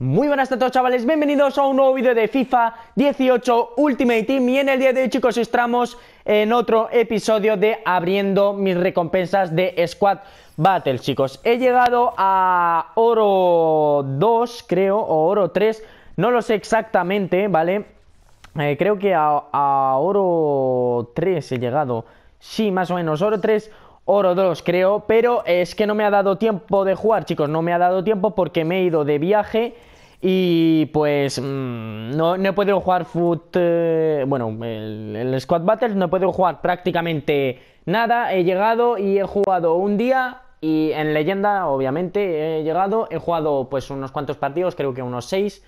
Muy buenas a todos chavales, bienvenidos a un nuevo vídeo de FIFA 18 Ultimate Team. Y en el día de hoy chicos estamos en otro episodio de abriendo mis recompensas de Squad Battle chicos. He llegado a oro 2 creo o oro 3, no lo sé exactamente, ¿vale? Eh, creo que a, a oro 3 he llegado, sí más o menos, oro 3 oro 2 creo, pero es que no me ha dado tiempo de jugar, chicos, no me ha dado tiempo porque me he ido de viaje y pues mmm, no, no, he podido jugar foot, eh, bueno, el, Squad Battles no he podido jugar prácticamente nada. He llegado y he jugado un día y en leyenda, obviamente, he llegado, he jugado pues unos cuantos partidos, creo que unos 6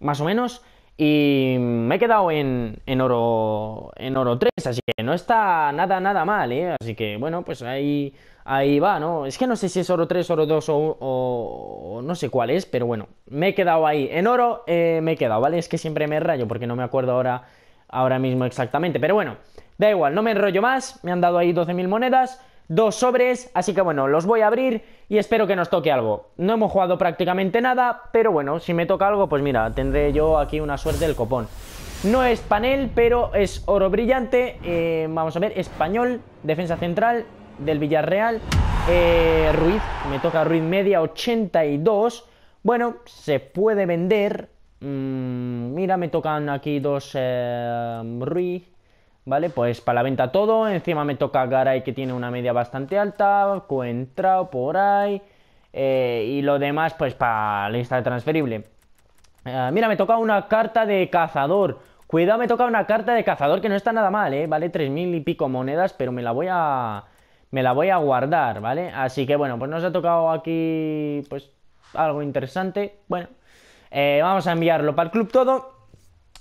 más o menos. Y me he quedado en, en, oro en oro 3, así que no está nada, nada mal, ¿eh? Así que bueno, pues ahí, ahí va, ¿no? Es que no sé si es oro 3, oro 2 o, no sé cuál es, pero bueno, me he quedado ahí. En oro eh, me he quedado, ¿vale? Es que siempre me rayo porque no me acuerdo ahora, ahora mismo exactamente. Pero bueno, da igual, no me enrollo más, me han dado ahí 12.000 monedas dos sobres, así que bueno, los voy a abrir y espero que nos toque algo. No hemos jugado prácticamente nada, pero bueno, si me toca algo, pues mira, tendré yo aquí una suerte del copón. No es panel, pero es oro brillante, eh, vamos a ver, español, defensa central del Villarreal, eh, Ruiz, me toca Ruiz media, 82, bueno, se puede vender, mm, mira, me tocan aquí dos eh, Ruiz, ¿Vale? Pues para la venta todo. Encima me toca Garay que tiene una media bastante alta. Coentrao por ahí. Eh, y lo demás, pues para lista de transferible. Eh, mira, me toca una carta de cazador. Cuidado, me toca una carta de cazador que no está nada mal, ¿eh? Vale 3.000 y pico monedas, pero me la voy a... Me la voy a guardar, ¿vale? Así que bueno, pues nos ha tocado aquí, pues, algo interesante. Bueno, eh, vamos a enviarlo para el club todo.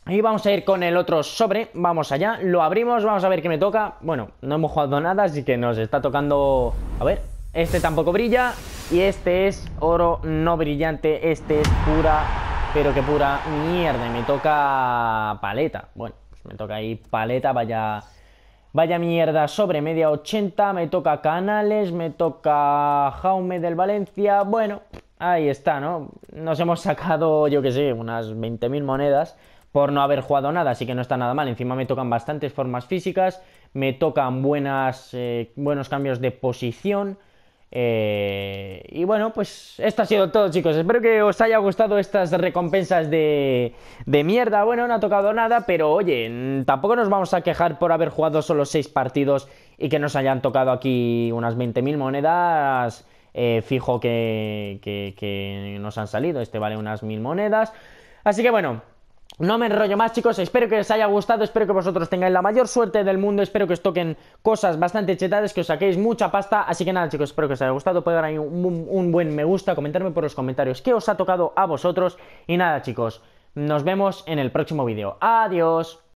Y vamos a ir con el otro sobre, vamos allá, lo abrimos, vamos a ver qué me toca. Bueno, no hemos jugado nada, así que nos está tocando... A ver, este tampoco brilla. Y este es oro no brillante, este es pura, pero que pura mierda. Me toca paleta, bueno, pues me toca ahí paleta, vaya... Vaya mierda, sobre media 80, me toca Canales, me toca Jaume del Valencia, bueno, ahí está, ¿no? Nos hemos sacado, yo que sé, unas 20.000 monedas por no haber jugado nada, así que no está nada mal. Encima me tocan bastantes formas físicas, me tocan buenas, eh, buenos cambios de posición. Eh, y bueno, pues esto ha sido todo chicos, espero que os haya gustado estas recompensas de, de mierda, bueno, no ha tocado nada, pero oye, tampoco nos vamos a quejar por haber jugado solo 6 partidos y que nos hayan tocado aquí unas 20.000 monedas, eh, fijo que, que, que nos han salido, este vale unas 1000 monedas, así que bueno, no me enrollo más chicos, espero que os haya gustado, espero que vosotros tengáis la mayor suerte del mundo, espero que os toquen cosas bastante chetadas, que os saquéis mucha pasta, así que nada chicos, espero que os haya gustado, podéis dar ahí un, un, buen me gusta, comentarme por los comentarios qué os ha tocado a vosotros y nada chicos, nos vemos en el próximo vídeo, adiós.